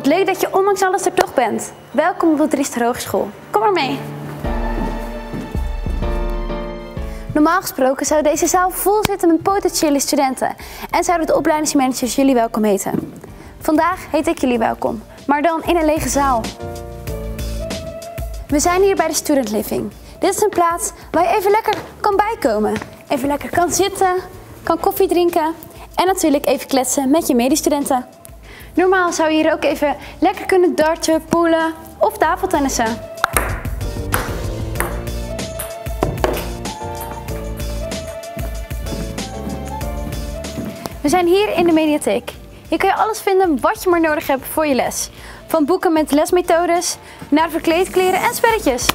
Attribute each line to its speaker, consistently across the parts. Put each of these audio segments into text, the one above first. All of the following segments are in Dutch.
Speaker 1: Wat leuk dat je ondanks alles er toch bent. Welkom op de Driester Hogeschool. Kom maar mee. Normaal gesproken zou deze zaal vol zitten met potentiële studenten en zouden de opleidingsmanagers jullie welkom heten. Vandaag heet ik jullie welkom, maar dan in een lege zaal. We zijn hier bij de Student Living. Dit is een plaats waar je even lekker kan bijkomen. Even lekker kan zitten, kan koffie drinken en natuurlijk even kletsen met je medestudenten. Normaal zou je hier ook even lekker kunnen darten, poelen of tafeltennissen. We zijn hier in de mediatheek. Hier kun je alles vinden wat je maar nodig hebt voor je les. Van boeken met lesmethodes naar verkleedkleren en spelletjes.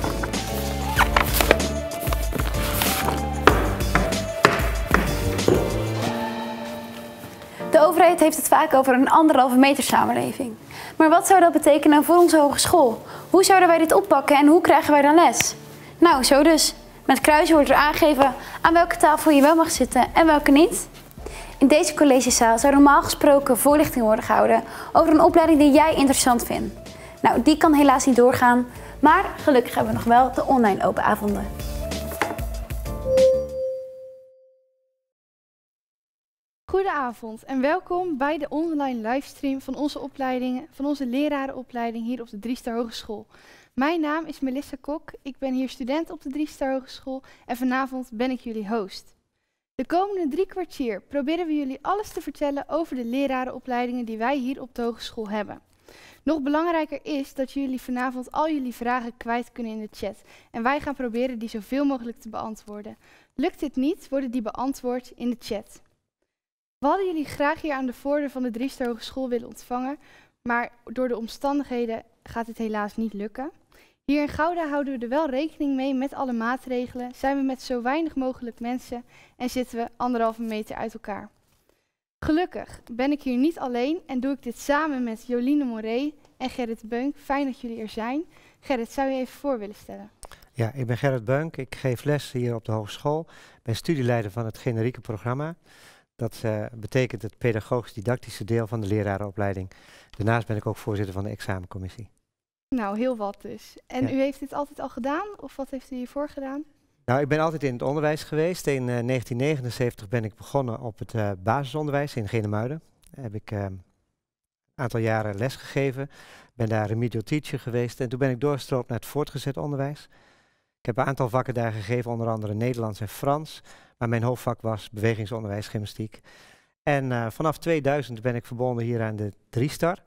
Speaker 1: Overheid heeft het vaak over een anderhalve meter samenleving. Maar wat zou dat betekenen voor onze hogeschool? Hoe zouden wij dit oppakken en hoe krijgen wij dan les? Nou, zo dus. Met kruisje wordt er aangegeven aan welke tafel je wel mag zitten en welke niet. In deze collegezaal zou normaal gesproken voorlichting worden gehouden over een opleiding die jij interessant vindt. Nou, die kan helaas niet doorgaan, maar gelukkig hebben we nog wel de online open avonden.
Speaker 2: Goedenavond en welkom bij de online livestream van onze opleidingen, van onze lerarenopleiding hier op de Driester Hogeschool. Mijn naam is Melissa Kok, ik ben hier student op de Driester Hogeschool en vanavond ben ik jullie host. De komende drie kwartier proberen we jullie alles te vertellen over de lerarenopleidingen die wij hier op de hogeschool hebben. Nog belangrijker is dat jullie vanavond al jullie vragen kwijt kunnen in de chat. En wij gaan proberen die zoveel mogelijk te beantwoorden. Lukt dit niet, worden die beantwoord in de chat. We hadden jullie graag hier aan de voordeur van de Driester Hogeschool willen ontvangen, maar door de omstandigheden gaat dit helaas niet lukken. Hier in Gouda houden we er wel rekening mee met alle maatregelen, zijn we met zo weinig mogelijk mensen en zitten we anderhalve meter uit elkaar. Gelukkig ben ik hier niet alleen en doe ik dit samen met Joline Moré en Gerrit Beunk. Fijn dat jullie er zijn. Gerrit, zou je even voor willen stellen?
Speaker 3: Ja, ik ben Gerrit Beunk. Ik geef les hier op de hogeschool. Ik ben studieleider van het generieke programma. Dat uh, betekent het pedagogisch-didactische deel van de lerarenopleiding. Daarnaast ben ik ook voorzitter van de examencommissie.
Speaker 2: Nou, heel wat dus. En u heeft dit altijd al gedaan of wat heeft u hiervoor gedaan?
Speaker 3: Nou, ik ben altijd in het onderwijs geweest. In uh, 1979 ben ik begonnen op het uh, basisonderwijs in Genemuiden. Heb ik een aantal jaren lesgegeven. Ben daar remedial teacher geweest en toen ben ik doorgestroomd naar het voortgezet onderwijs. Ik heb een aantal vakken daar gegeven, onder andere Nederlands en Frans. Maar mijn hoofdvak was bewegingsonderwijs, gymnastiek. En uh, vanaf 2000 ben ik verbonden hier aan de Driestar.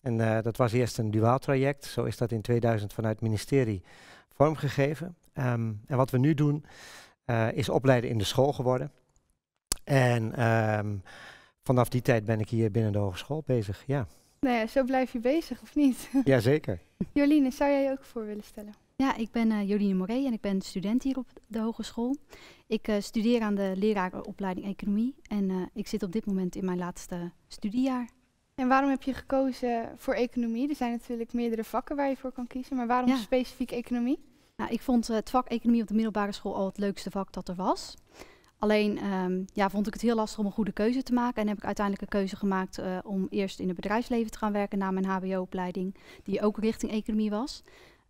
Speaker 3: En uh, dat was eerst een duaal traject. Zo is dat in 2000 vanuit het ministerie vormgegeven. Um, en wat we nu doen, uh, is opleiden in de school geworden. En um, vanaf die tijd ben ik hier binnen de hogeschool bezig, ja.
Speaker 2: Nou ja, zo blijf je bezig, of niet?
Speaker 3: Jazeker.
Speaker 2: Joline, zou jij je ook voor willen stellen?
Speaker 4: Ja, ik ben uh, Joline Moré en ik ben student hier op de hogeschool. Ik uh, studeer aan de lerarenopleiding Economie en uh, ik zit op dit moment in mijn laatste studiejaar.
Speaker 2: En waarom heb je gekozen voor economie? Er zijn natuurlijk meerdere vakken waar je voor kan kiezen, maar waarom ja. specifiek economie?
Speaker 4: Nou, ik vond het vak economie op de middelbare school al het leukste vak dat er was. Alleen um, ja, vond ik het heel lastig om een goede keuze te maken. En heb ik uiteindelijk een keuze gemaakt uh, om eerst in het bedrijfsleven te gaan werken na mijn HBO-opleiding, die ook richting economie was.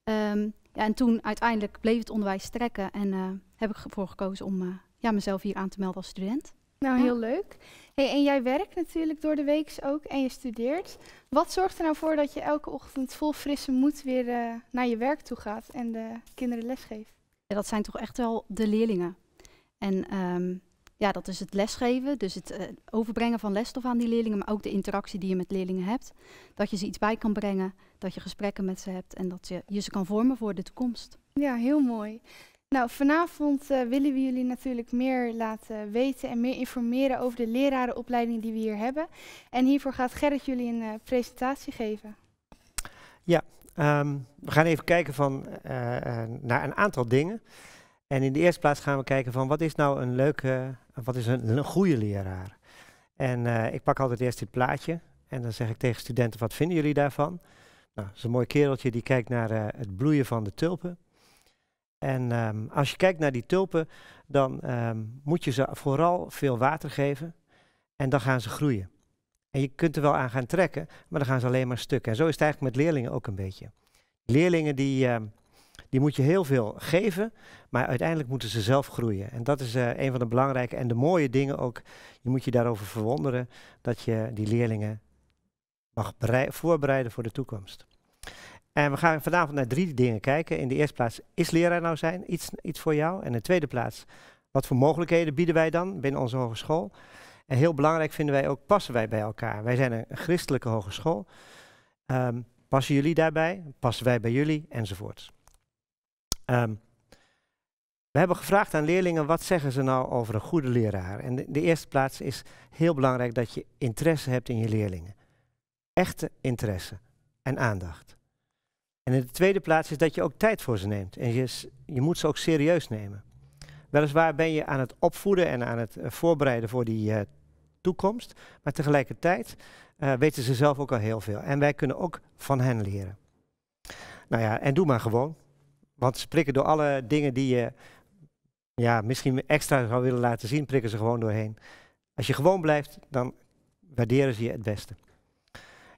Speaker 4: Um, ja, en toen uiteindelijk bleef het onderwijs trekken en uh, heb ik ervoor gekozen om uh, ja, mezelf hier aan te melden als student.
Speaker 2: Nou, heel leuk. Hey, en jij werkt natuurlijk door de week ook en je studeert. Wat zorgt er nou voor dat je elke ochtend vol frisse moed weer uh, naar je werk toe gaat en de kinderen lesgeeft?
Speaker 4: Ja, dat zijn toch echt wel de leerlingen. En um, ja, dat is het lesgeven, dus het uh, overbrengen van lesstof aan die leerlingen, maar ook de interactie die je met leerlingen hebt. Dat je ze iets bij kan brengen, dat je gesprekken met ze hebt en dat je, je ze kan vormen voor de toekomst.
Speaker 2: Ja, heel mooi. Nou, vanavond uh, willen we jullie natuurlijk meer laten weten en meer informeren over de lerarenopleiding die we hier hebben. En hiervoor gaat Gerrit jullie een uh, presentatie geven.
Speaker 3: Ja, um, we gaan even kijken van, naar een aantal dingen. En in de eerste plaats gaan we kijken van wat is nou een leuke, wat is een, goede leraar? En uh, ik pak altijd eerst dit plaatje en dan zeg ik tegen studenten, wat vinden jullie daarvan? Nou, dat is een mooi kereltje die kijkt naar uh, het bloeien van de tulpen. En um, als je kijkt naar die tulpen, dan um, moet je ze vooral veel water geven en dan gaan ze groeien. En je kunt er wel aan gaan trekken, maar dan gaan ze alleen maar stuk. En zo is het eigenlijk met leerlingen ook een beetje. Leerlingen die, ehm, die moet je heel veel geven, maar uiteindelijk moeten ze zelf groeien. En dat is uh, een van de belangrijke en de mooie dingen ook. Je moet je daarover verwonderen dat je die leerlingen mag voorbereiden voor de toekomst. En we gaan vanavond naar drie dingen kijken. In de eerste plaats, is leraar nou zijn iets, iets voor jou? En in de tweede plaats, wat voor mogelijkheden bieden wij dan binnen onze hogeschool? En heel belangrijk vinden wij ook, passen wij bij elkaar? Wij zijn een christelijke hogeschool. Um, passen jullie daarbij? Passen wij bij jullie? Enzovoorts. Um, we hebben gevraagd aan leerlingen, wat zeggen ze nou over een goede leraar? En de, de eerste plaats is heel belangrijk dat je interesse hebt in je leerlingen. Echte interesse en aandacht. En in de tweede plaats is dat je ook tijd voor ze neemt. En je, je moet ze ook serieus nemen. Weliswaar ben je aan het opvoeden en aan het eh, voorbereiden voor die uh, toekomst. Maar tegelijkertijd uh, weten ze zelf ook al heel veel. En wij kunnen ook van hen leren. Nou ja, en doe maar gewoon. Want ze prikken door alle dingen die je ja, misschien extra zou willen laten zien, prikken ze gewoon doorheen. Als je gewoon blijft, dan waarderen ze je het beste.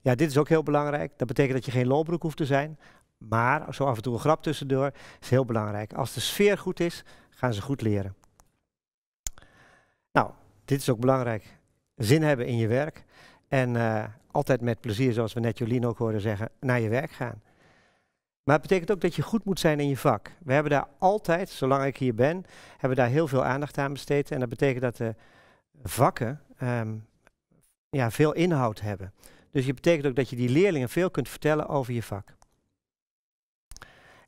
Speaker 3: Ja, dit is ook heel belangrijk. Dat betekent dat je geen lolbroek hoeft te zijn. Maar zo af en toe een grap tussendoor is heel belangrijk. Als de sfeer goed is, gaan ze goed leren. Nou, dit is ook belangrijk. Zin hebben in je werk. En uh, altijd met plezier, zoals we net Jolien ook hoorden zeggen, naar je werk gaan. Maar het betekent ook dat je goed moet zijn in je vak. We hebben daar altijd, zolang ik hier ben, hebben daar heel veel aandacht aan besteed. En dat betekent dat de vakken um, ja, veel inhoud hebben. Dus het betekent ook dat je die leerlingen veel kunt vertellen over je vak.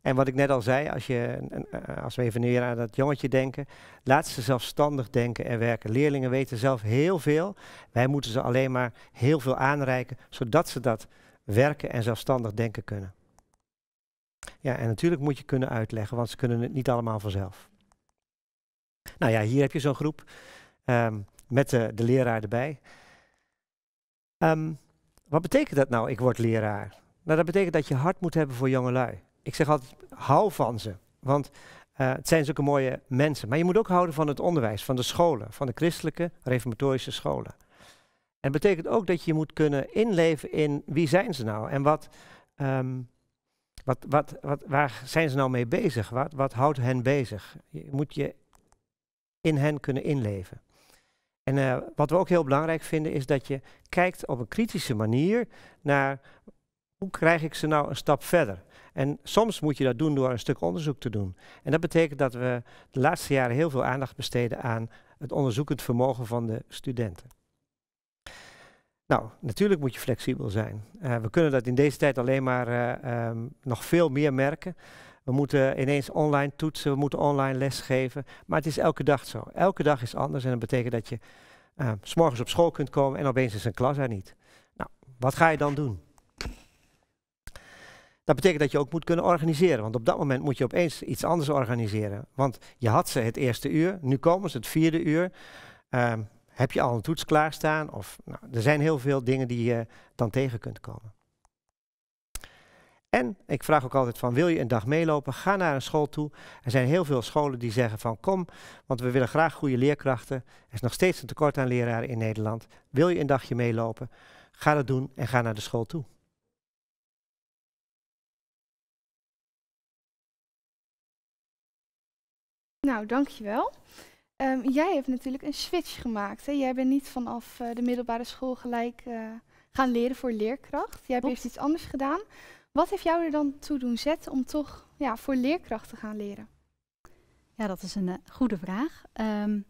Speaker 3: En wat ik net al zei, als, je, eh, als we even weer aan dat jongetje denken, laat ze zelfstandig denken en werken. Leerlingen weten zelf heel veel. Wij moeten ze alleen maar heel veel aanreiken, zodat ze dat werken en zelfstandig denken kunnen. Ja, en natuurlijk moet je kunnen uitleggen, want ze kunnen het niet allemaal vanzelf. Nou ja, hier heb je zo'n groep um, met de, de, leraar erbij. Um, wat betekent dat nou, ik word leraar? Nou, dat betekent dat je hart moet hebben voor jongelui. Ik zeg altijd, hou van ze. Want uh, het zijn zulke mooie mensen. Maar je moet ook houden van het onderwijs, van de scholen, van de christelijke reformatorische scholen. En betekent ook dat je moet kunnen inleven in wie zijn ze nou en wat, um, wat, wat, wat, waar zijn ze nou mee bezig? Wat, wat houdt hen bezig? Je moet je in hen kunnen inleven. En uh, wat we ook heel belangrijk vinden is dat je kijkt op een kritische manier naar hoe krijg ik ze nou een stap verder. En soms moet je dat doen door een stuk onderzoek te doen. En dat betekent dat we de laatste jaren heel veel aandacht besteden aan het onderzoekend vermogen van de studenten. Nou, natuurlijk moet je flexibel zijn. Uh, we kunnen dat in deze tijd alleen maar uh, um, nog veel meer merken. We moeten ineens online toetsen, we moeten online lesgeven. Maar het is elke dag zo. Elke dag is anders en dat betekent dat je uh, s op school kunt komen en opeens is een klas er niet. Nou, wat ga je dan doen? Dat betekent dat je ook moet kunnen organiseren. Want op dat moment moet je opeens iets anders organiseren. Want je had ze het eerste uur, nu komen ze het vierde uur. Uh, heb je al een toets klaarstaan? Of, nou, er zijn heel veel dingen die je dan tegen kunt komen. En ik vraag ook altijd van, wil je een dag meelopen? Ga naar een school toe. Er zijn heel veel scholen die zeggen van, kom, want we willen graag goede leerkrachten. Er is nog steeds een tekort aan leraren in Nederland. Wil je een dagje meelopen? Ga dat doen en ga naar de school toe.
Speaker 2: Nou, dankjewel. Um, jij hebt natuurlijk een switch gemaakt. Hè? Jij bent niet vanaf uh, de middelbare school gelijk uh, gaan leren voor leerkracht. Jij hebt eerst iets anders gedaan. Wat heeft jou er dan toe doen zetten om toch ja, voor leerkracht te gaan leren?
Speaker 4: Ja, dat is een uh, goede vraag. Um,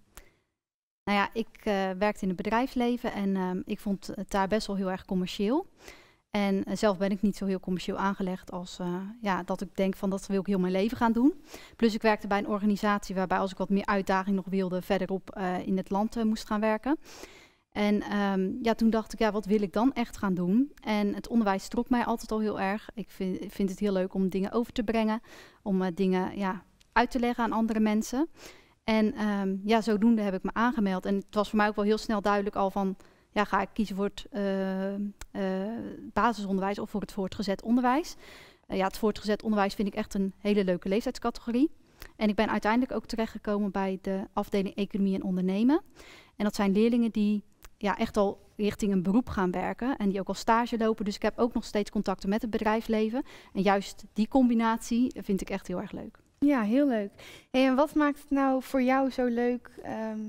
Speaker 4: nou ja, ik werkte in het bedrijfsleven en um, ik vond het daar best wel heel erg commercieel. En uh, zelf ben ik niet zo heel commercieel aangelegd als uh, ja, dat ik denk van dat wil ik heel mijn leven gaan doen. Plus ik werkte bij een organisatie waarbij als ik wat meer uitdaging nog wilde, verderop uh, in het land moest gaan werken. En um, ja, toen dacht ik, ja, wat wil ik dan echt gaan doen? En het onderwijs trok mij altijd al heel erg. Ik vind, vind het heel leuk om dingen over te brengen, om dingen ja, uit te leggen aan andere mensen. En um, ja, zodoende heb ik me aangemeld. En het was voor mij ook wel heel snel duidelijk al van ja, ga ik kiezen voor het uh, uh, basisonderwijs of voor het voortgezet onderwijs. Uh, ja, het voortgezet onderwijs vind ik echt een hele leuke leeftijdscategorie. En ik ben uiteindelijk ook terechtgekomen bij de afdeling Economie en Ondernemen. En dat zijn leerlingen die ja, echt al richting een beroep gaan werken en die ook al stage lopen. Dus ik heb ook nog steeds contacten met het bedrijfsleven. En juist die combinatie vind ik echt heel erg leuk.
Speaker 2: Ja, heel leuk. En wat maakt het nou voor jou zo leuk ehm,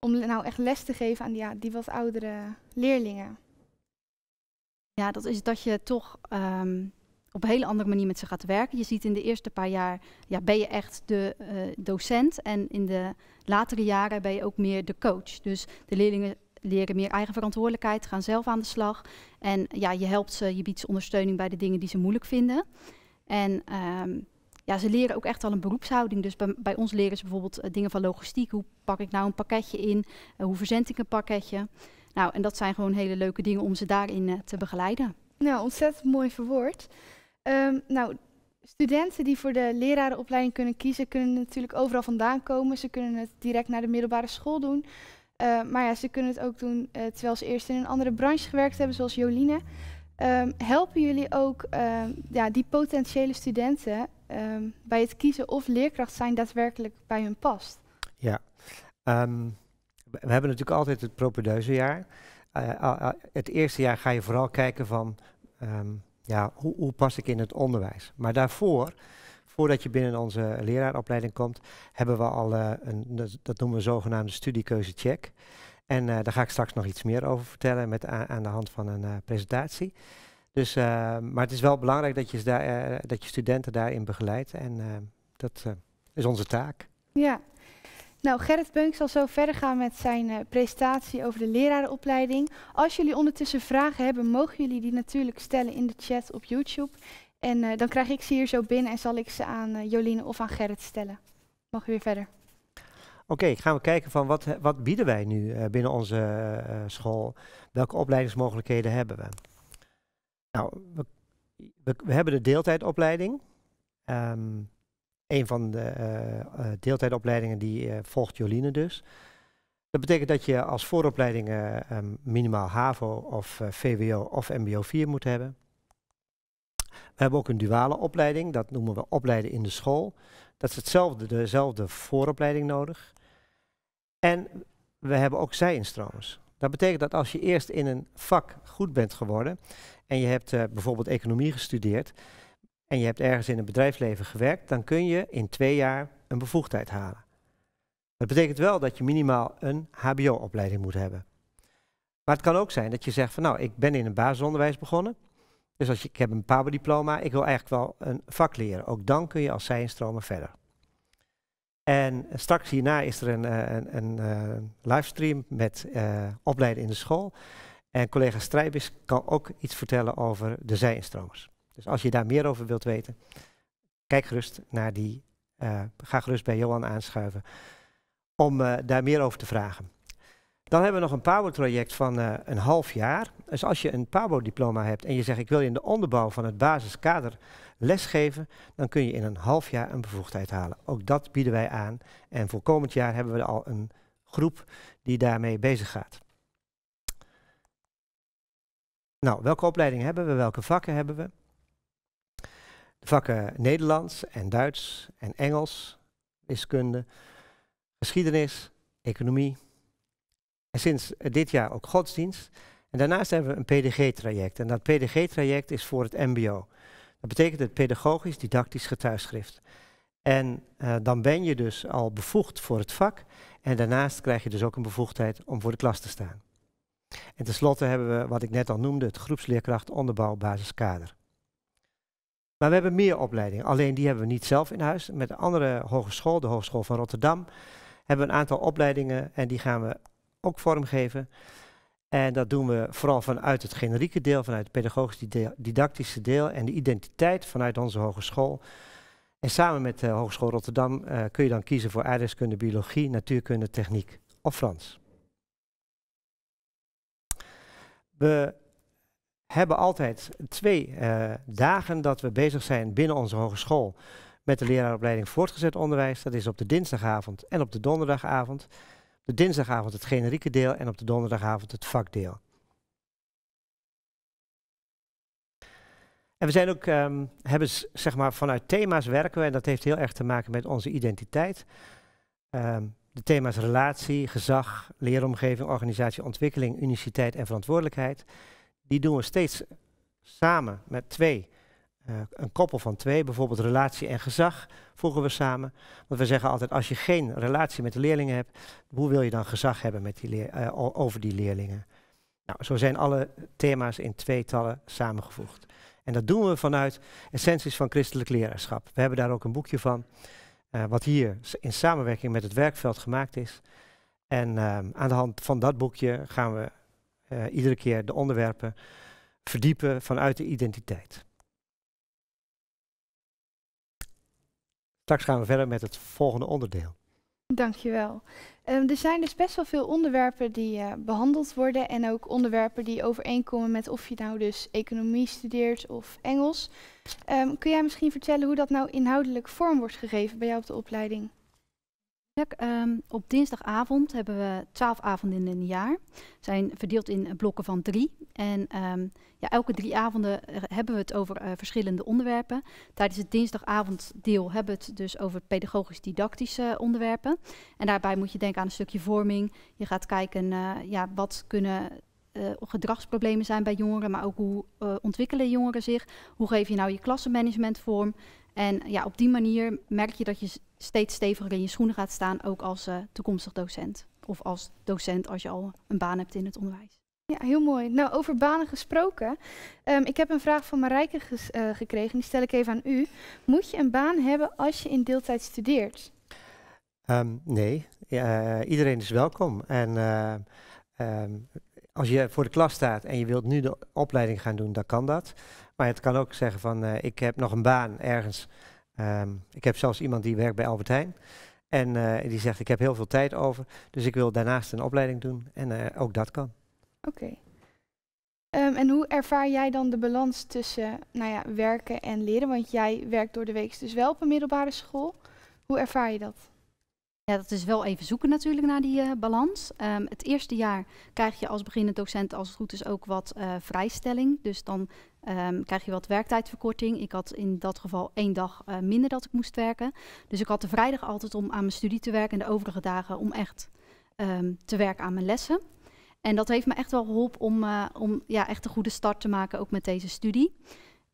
Speaker 2: om nou echt les te geven aan die, ja, die wat oudere leerlingen?
Speaker 4: Ja, dat is dat je toch ehm, op een hele andere manier met ze gaat werken. Je ziet in de eerste paar jaar ja, ben je echt de uh, docent en in de latere jaren ben je ook meer de coach. Dus de leerlingen leren meer eigen verantwoordelijkheid, gaan zelf aan de slag. En ja, je helpt ze, je biedt ze ondersteuning bij de dingen die ze moeilijk vinden. En um, ja, ze leren ook echt al een beroepshouding. Dus bij, ons leren ze bijvoorbeeld uh, dingen van logistiek. Hoe pak ik nou een pakketje in? Uh, hoe verzend ik een pakketje? Nou, en dat zijn gewoon hele leuke dingen om ze daarin uh, te begeleiden.
Speaker 2: Nou, ontzettend mooi verwoord. Um, nou, studenten die voor de lerarenopleiding kunnen kiezen, kunnen natuurlijk overal vandaan komen. Ze kunnen het direct naar de middelbare school doen. Maar ja, ze kunnen het ook doen terwijl ze eerst in een andere branche gewerkt hebben, zoals Joline. Um, helpen jullie ook um, ja, die potentiële studenten um, bij het kiezen of leerkracht zijn daadwerkelijk bij hun past?
Speaker 3: Ja, we hebben natuurlijk altijd het propedeuse Uh, het eerste jaar ga je vooral kijken van ja, hoe, hoe pas ik in het onderwijs. Maar daarvoor voordat je binnen onze leraaropleiding komt, hebben we al een, dat noemen we zogenaamde studiekeuze-check. En uh, daar ga ik straks nog iets meer over vertellen met aan de hand van een uh, presentatie. Dus, maar het is wel belangrijk dat je, dat je studenten daarin begeleidt en dat is onze taak.
Speaker 2: Ja, nou, Gerrit Beunk zal zo verder gaan met zijn presentatie over de lerarenopleiding. Als jullie ondertussen vragen hebben, mogen jullie die natuurlijk stellen in de chat op YouTube. En dan krijg ik ze hier zo binnen en zal ik ze aan Jolien of aan Gerrit stellen. Mag we weer verder?
Speaker 3: Oké, gaan we kijken van wat, wat bieden wij nu binnen onze school? Welke opleidingsmogelijkheden hebben we? Nou, we, we, hebben de deeltijdopleiding. Um, een van de deeltijdopleidingen die volgt Joline dus. Dat betekent dat je als vooropleiding um, minimaal HAVO of VWO of MBO 4 moet hebben. We hebben ook een duale opleiding, dat noemen we opleiden in de school. Dat is hetzelfde, dezelfde vooropleiding nodig. En we hebben ook zij-instromers. Dat betekent dat als je eerst in een vak goed bent geworden en je hebt bijvoorbeeld economie gestudeerd, en je hebt ergens in het bedrijfsleven gewerkt, dan kun je in twee jaar een bevoegdheid halen. Dat betekent wel dat je minimaal een HBO-opleiding moet hebben. Maar het kan ook zijn dat je zegt van nou, ik ben in een basisonderwijs begonnen. Dus als ik heb een PABO-diploma, ik wil eigenlijk wel een vak leren. Ook dan kun je als zijnstromer verder. En straks hierna is er een, eh, een, een, uh, livestream met uh, opleiden in de school. En collega Strijbis kan ook iets vertellen over de zijinstromers. Dus als je daar meer over wilt weten, kijk gerust naar die, ga gerust bij Johan aanschuiven om daar meer over te vragen. Dan hebben we nog een PABO-traject van een half jaar. Dus als je een PABO-diploma hebt en je zegt ik wil in de onderbouw van het basiskader lesgeven, dan kun je in een half jaar een bevoegdheid halen. Ook dat bieden wij aan. En voor komend jaar hebben we al een groep die daarmee bezig gaat. Nou, welke opleidingen hebben we? Welke vakken hebben we? De vakken Nederlands en Duits en Engels, wiskunde, geschiedenis, economie. En sinds dit jaar ook godsdienst. En daarnaast hebben we een PDG-traject. En dat PDG-traject is voor het MBO. Dat betekent het pedagogisch didactisch getuigschrift. En uh, dan ben je dus al bevoegd voor het vak. En daarnaast krijg je dus ook een bevoegdheid om voor de klas te staan. En tenslotte hebben we wat ik net al noemde, het groepsleerkracht onderbouw basiskader. Maar we hebben meer opleidingen, alleen die hebben we niet zelf in huis. Met een andere hogeschool, de Hogeschool van Rotterdam, hebben we een aantal opleidingen en die gaan we ook vormgeven. En dat doen we vooral vanuit het generieke deel, vanuit het pedagogisch didactische deel en de identiteit vanuit onze hogeschool. En samen met de Hogeschool Rotterdam uh, kun je dan kiezen voor aardrijkskunde, biologie, natuurkunde, techniek of Frans. We hebben altijd twee uh, dagen dat we bezig zijn binnen onze hogeschool met de leraaropleiding voortgezet onderwijs. Dat is op de dinsdagavond en op de donderdagavond. De dinsdagavond het generieke deel en op de donderdagavond het vakdeel. En we zijn ook, um, hebben zeg maar vanuit thema's werken we en dat heeft heel erg te maken met onze identiteit. Um, de thema's relatie, gezag, leeromgeving, organisatie, ontwikkeling, uniciteit en verantwoordelijkheid, die doen we steeds samen met twee. Uh, een koppel van twee, bijvoorbeeld relatie en gezag, voegen we samen. Want we zeggen altijd, als je geen relatie met de leerlingen hebt, hoe wil je dan gezag hebben met die leer, uh, over die leerlingen? Nou, zo zijn alle thema's in tweetallen samengevoegd. En dat doen we vanuit essenties van christelijk leraarschap. We hebben daar ook een boekje van, uh, wat hier in samenwerking met het werkveld gemaakt is. En uh, aan de hand van dat boekje gaan we uh, iedere keer de onderwerpen verdiepen vanuit de identiteit. Straks gaan we verder met het volgende onderdeel.
Speaker 2: Dankjewel. Um, er zijn dus best wel veel onderwerpen die uh, behandeld worden en ook onderwerpen die overeenkomen met of je nou dus economie studeert of Engels. Um, kun jij misschien vertellen hoe dat nou inhoudelijk vorm wordt gegeven bij jou op de opleiding?
Speaker 4: Um, op dinsdagavond hebben we twaalf avonden in een jaar. Zijn verdeeld in blokken van drie. En um, ja, elke drie avonden hebben we het over uh, verschillende onderwerpen. Tijdens het dinsdagavonddeel hebben we het dus over pedagogisch-didactische onderwerpen. En daarbij moet je denken aan een stukje vorming. Je gaat kijken, ja, wat kunnen gedragsproblemen zijn bij jongeren, maar ook hoe ontwikkelen jongeren zich? Hoe geef je nou je klassenmanagement vorm? En ja, op die manier merk je dat je steeds steviger in je schoenen gaat staan, ook als uh, toekomstig docent. Of als docent als je al een baan hebt in het onderwijs.
Speaker 2: Ja, heel mooi. Nou, over banen gesproken. Um, ik heb een vraag van Marijke uh, gekregen, die stel ik even aan u. Moet je een baan hebben als je in deeltijd studeert?
Speaker 3: Um, nee, uh, iedereen is welkom. En um, als je voor de klas staat en je wilt nu de opleiding gaan doen, dan kan dat. Maar het kan ook zeggen van, uh, ik heb nog een baan ergens. Um, ik heb zelfs iemand die werkt bij Albert Heijn. En uh, die zegt, ik heb heel veel tijd over, dus ik wil daarnaast een opleiding doen. En uh, ook dat kan.
Speaker 2: Oké. Okay. Um, en hoe ervaar jij dan de balans tussen nou ja, werken en leren? Want jij werkt door de week dus wel op een middelbare school. Hoe ervaar je dat?
Speaker 4: Ja, dat is wel even zoeken natuurlijk naar die uh, balans. Um, het eerste jaar krijg je als beginnend docent als het goed is ook wat uh, vrijstelling. Dus dan um, krijg je wat werktijdverkorting. Ik had in dat geval één dag uh, minder dat ik moest werken. Dus ik had de vrijdag altijd om aan mijn studie te werken en de overige dagen om echt um, te werken aan mijn lessen. En dat heeft me echt wel geholpen om, om ja, echt een goede start te maken ook met deze studie.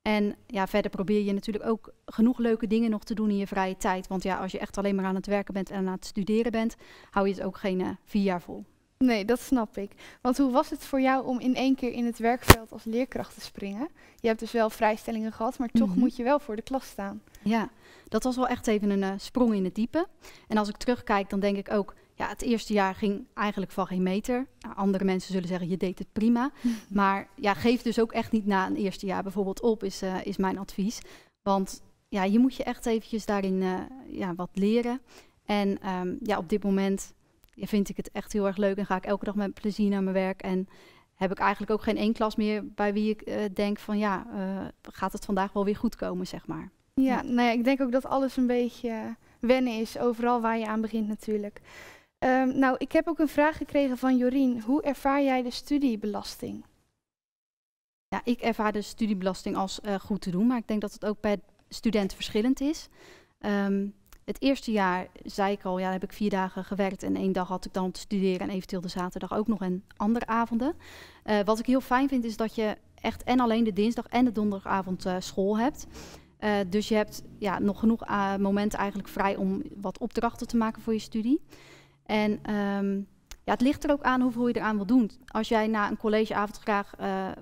Speaker 4: En ja, verder probeer je natuurlijk ook genoeg leuke dingen nog te doen in je vrije tijd. Want ja, als je echt alleen maar aan het werken bent en aan het studeren bent, hou je het ook geen uh, vier jaar vol.
Speaker 2: Nee, dat snap ik. Want hoe was het voor jou om in één keer in het werkveld als leerkracht te springen? Je hebt dus wel vrijstellingen gehad, maar toch mm -hmm. moet je wel voor de klas staan.
Speaker 4: Ja, dat was wel echt even een uh, sprong in het diepe. En als ik terugkijk, dan denk ik ook, ja, het eerste jaar ging eigenlijk van geen meter. Nou, andere mensen zullen zeggen, je deed het prima. Maar ja, geef dus ook echt niet na een eerste jaar bijvoorbeeld op, is, uh, is mijn advies. Want ja, je moet je echt eventjes daarin uh, ja, wat leren. En um, ja, op dit moment vind ik het echt heel erg leuk en ga ik elke dag met plezier naar mijn werk. En heb ik eigenlijk ook geen één klas meer bij wie ik uh, denk van ja, gaat het vandaag wel weer goed komen, zeg maar.
Speaker 2: Ja, ja, nou ja, ik denk ook dat alles een beetje wennen is, overal waar je aan begint natuurlijk. Um, nou, ik heb ook een vraag gekregen van Jorien. Hoe ervaar jij de studiebelasting?
Speaker 4: Ja, ik ervaar de studiebelasting als uh, goed te doen, maar ik denk dat het ook bij studenten verschillend is. Um, het eerste jaar zei ik al, ja, heb ik vier dagen gewerkt en één dag had ik dan te studeren en eventueel de zaterdag ook nog en andere avonden. Uh, wat ik heel fijn vind is dat je echt en alleen de dinsdag en de donderdagavond uh, school hebt. Uh, dus je hebt ja, nog genoeg momenten eigenlijk vrij om wat opdrachten te maken voor je studie. En um, ja, het ligt er ook aan hoeveel je eraan wil doen. Als jij na een collegeavond graag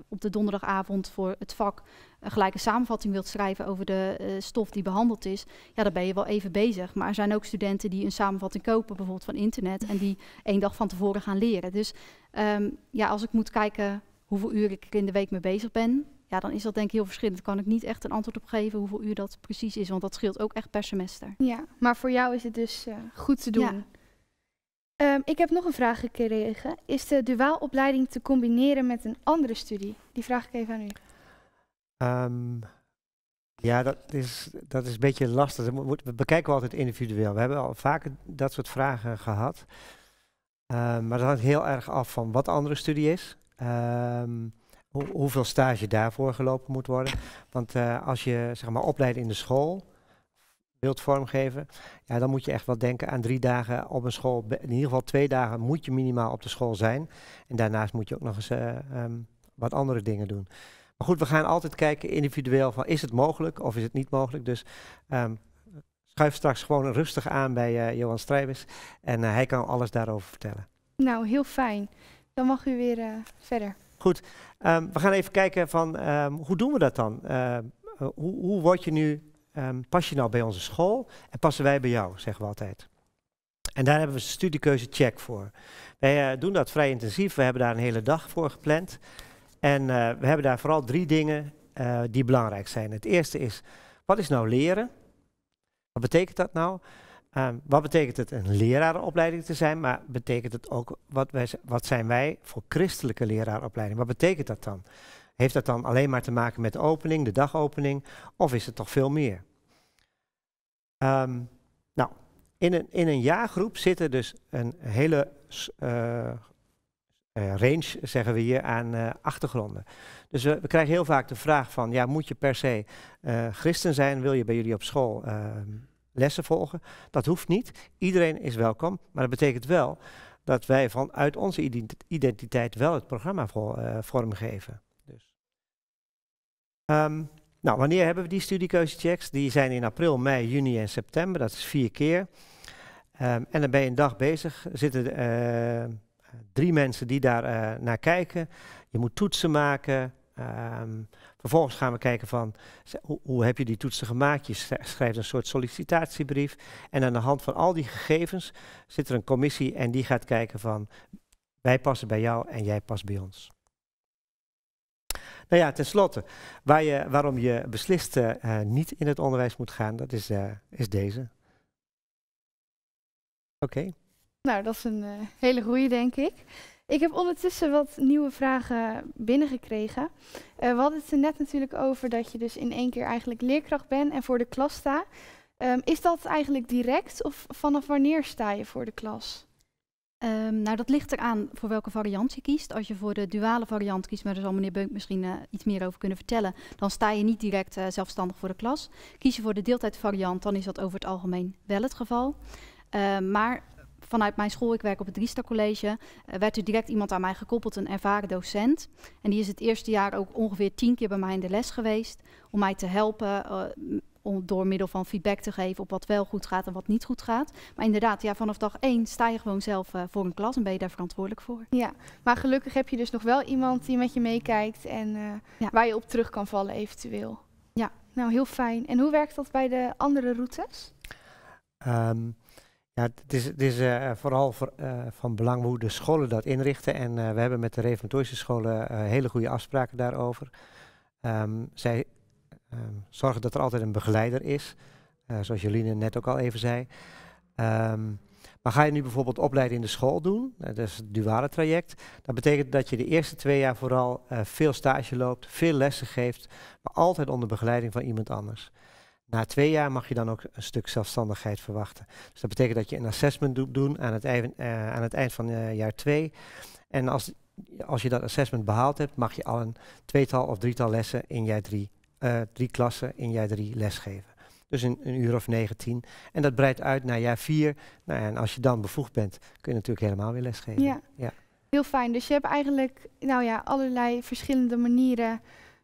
Speaker 4: op de donderdagavond voor het vak uh, gelijk een samenvatting wilt schrijven over de uh, stof die behandeld is, ja, dan ben je wel even bezig. Maar er zijn ook studenten die een samenvatting kopen, bijvoorbeeld van internet, en die één dag van tevoren gaan leren. Dus um, ja, als ik moet kijken hoeveel uur ik er in de week mee bezig ben, ja, dan is dat denk ik heel verschillend. Kan ik niet echt een antwoord op geven hoeveel uur dat precies is, want dat scheelt ook echt per semester.
Speaker 2: Ja, maar voor jou is het dus goed te doen. Ja. Um, ik heb nog een vraag gekregen. Is de duaalopleiding te combineren met een andere studie? Die vraag ik even aan u.
Speaker 3: Um, ja, dat is, dat is een beetje lastig. We bekijken altijd individueel. We hebben al vaker dat soort vragen gehad. Um, maar dat hangt heel erg af van wat de andere studie is. Hoe, hoeveel stage daarvoor gelopen moet worden. Want uh, als je zeg maar, opleidt in de school, wilt vormgeven, ja, dan moet je echt wel denken aan drie dagen op een school. In ieder geval twee dagen moet je minimaal op de school zijn. En daarnaast moet je ook nog eens ehm, wat andere dingen doen. Maar goed, we gaan altijd kijken individueel van is het mogelijk of is het niet mogelijk. Dus um, schuif straks gewoon rustig aan bij Johan Strijbers en hij kan alles daarover vertellen.
Speaker 2: Nou, heel fijn. Dan mag u weer verder.
Speaker 3: Goed, um, we gaan even kijken van hoe doen we dat dan? hoe, hoe word je nu um, pas je nou bij onze school en passen wij bij jou, zeggen we altijd. En daar hebben we een studiekeuze check voor. Wij uh, doen dat vrij intensief, we hebben daar een hele dag voor gepland. En uh, we hebben daar vooral drie dingen uh, die belangrijk zijn. Het eerste is, wat is nou leren? Wat betekent dat nou? Um, wat betekent het een lerarenopleiding te zijn, maar betekent het ook, wat, wij, wat zijn wij voor christelijke leraaropleiding? Wat betekent dat dan? Heeft dat dan alleen maar te maken met de opening, de dagopening, of is het toch veel meer? Um, nou, in een, in een jaargroep zitten dus een hele uh, range, zeggen we hier, aan uh, achtergronden. Dus we, we, krijgen heel vaak de vraag van, ja, moet je per se uh, christen zijn? Wil je bij jullie op school ehm, lessen volgen? Dat hoeft niet. Iedereen is welkom, maar dat betekent wel dat wij vanuit onze identiteit wel het programma vormgeven. Um, nou, wanneer hebben we die studiekeuzechecks? Die zijn in april, mei, juni en september. Dat is vier keer. Um, en dan ben je een dag bezig. Zitten drie mensen die daar uh, naar kijken. Je moet toetsen maken. Um, vervolgens gaan we kijken van hoe, hoe, heb je die toetsen gemaakt. Je schrijft een soort sollicitatiebrief. En aan de hand van al die gegevens zit er een commissie en die gaat kijken van wij passen bij jou en jij past bij ons. Nou ja, tenslotte, waar je, waarom je beslist uh, niet in het onderwijs moet gaan, dat is, is deze. Oké.
Speaker 2: Nou, dat is een uh, hele goede, denk ik. Ik heb ondertussen wat nieuwe vragen binnengekregen. we hadden het er net natuurlijk over dat je dus in één keer eigenlijk leerkracht bent en voor de klas staat. Um, is dat eigenlijk direct of vanaf wanneer sta je voor de klas?
Speaker 4: Um, nou, dat ligt eraan voor welke variant je kiest. Als je voor de duale variant kiest, maar daar zal meneer Beuk misschien uh, iets meer over kunnen vertellen, dan sta je niet direct zelfstandig voor de klas. Kies je voor de deeltijdvariant, dan is dat over het algemeen wel het geval. Uh, maar vanuit mijn school, ik werk op het Driesta College, werd er direct iemand aan mij gekoppeld, een ervaren docent. En die is het eerste jaar ook ongeveer tien keer bij mij in de les geweest, om mij te helpen om door middel van feedback te geven op wat wel goed gaat en wat niet goed gaat. Maar inderdaad, ja, vanaf dag één sta je gewoon zelf uh, voor een klas en ben je daar verantwoordelijk voor.
Speaker 2: Ja, maar gelukkig heb je dus nog wel iemand die met je meekijkt en uh, ja. waar je op terug kan vallen eventueel. Ja, nou heel fijn. En hoe werkt dat bij de andere routes?
Speaker 3: Um, ja, het is, is uh, vooral voor, van belang hoe de scholen dat inrichten. En we hebben met de reformatorische scholen hele goede afspraken daarover. Um, zij Um, zorgen dat er altijd een begeleider is, zoals Joline net ook al even zei. Um, maar ga je nu bijvoorbeeld opleiden in de school doen, dat is het duale traject, dat betekent dat je de eerste twee jaar vooral veel stage loopt, veel lessen geeft, maar altijd onder begeleiding van iemand anders. Na twee jaar mag je dan ook een stuk zelfstandigheid verwachten. Dus dat betekent dat je een assessment doet doen aan het, eind, aan het eind van jaar twee. En als, als je dat assessment behaald hebt, mag je al een tweetal of drietal lessen in jaar drie uh, drie klassen in jaar drie lesgeven. Dus een, een uur of 19. En dat breidt uit naar jaar vier. Nou, en als je dan bevoegd bent, kun je natuurlijk helemaal weer lesgeven.
Speaker 2: Ja. ja. Heel fijn. Dus je hebt eigenlijk nou ja, allerlei verschillende manieren